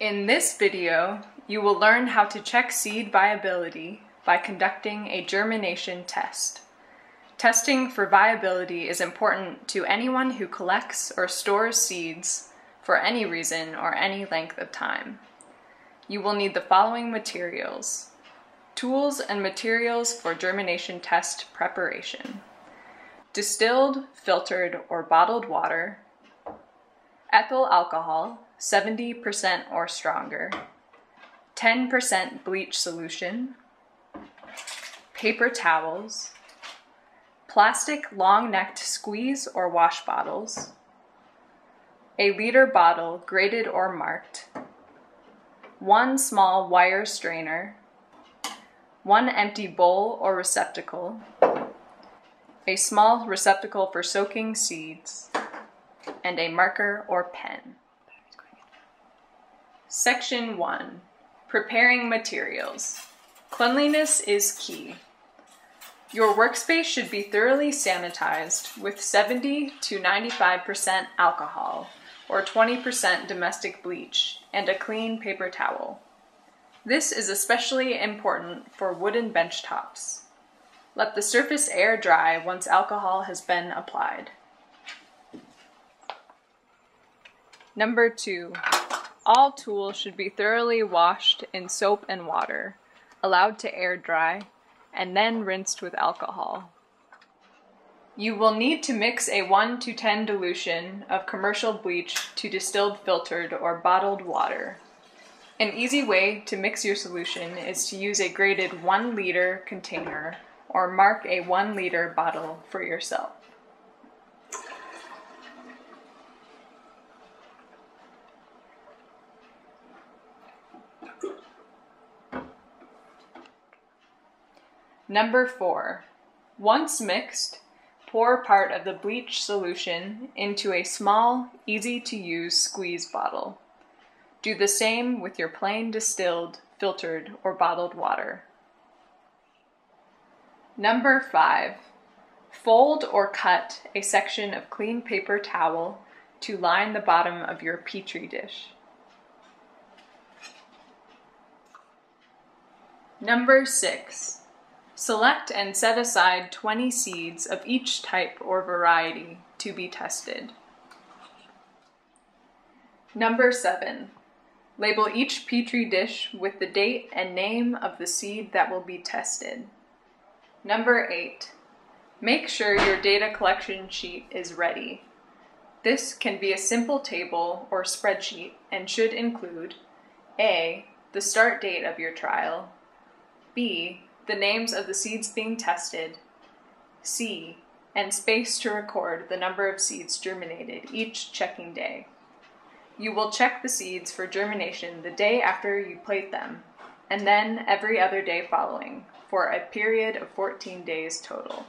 In this video, you will learn how to check seed viability by conducting a germination test. Testing for viability is important to anyone who collects or stores seeds for any reason or any length of time. You will need the following materials. Tools and materials for germination test preparation. Distilled, filtered, or bottled water, ethyl alcohol, 70% or stronger, 10% bleach solution, paper towels, plastic long-necked squeeze or wash bottles, a liter bottle graded or marked, one small wire strainer, one empty bowl or receptacle, a small receptacle for soaking seeds, and a marker or pen. Section 1 Preparing Materials Cleanliness is key. Your workspace should be thoroughly sanitized with 70 to 95% alcohol or 20% domestic bleach and a clean paper towel. This is especially important for wooden bench tops. Let the surface air dry once alcohol has been applied. Number two, all tools should be thoroughly washed in soap and water, allowed to air dry, and then rinsed with alcohol. You will need to mix a 1 to 10 dilution of commercial bleach to distilled filtered or bottled water. An easy way to mix your solution is to use a graded 1 liter container or mark a 1 liter bottle for yourself. Number 4. Once mixed, pour part of the bleach solution into a small, easy to use squeeze bottle. Do the same with your plain distilled, filtered, or bottled water. Number 5. Fold or cut a section of clean paper towel to line the bottom of your petri dish. Number 6. Select and set aside 20 seeds of each type or variety to be tested. Number 7. Label each petri dish with the date and name of the seed that will be tested. Number 8. Make sure your data collection sheet is ready. This can be a simple table or spreadsheet and should include A. The start date of your trial, B the names of the seeds being tested, C, and space to record the number of seeds germinated each checking day. You will check the seeds for germination the day after you plate them, and then every other day following, for a period of 14 days total.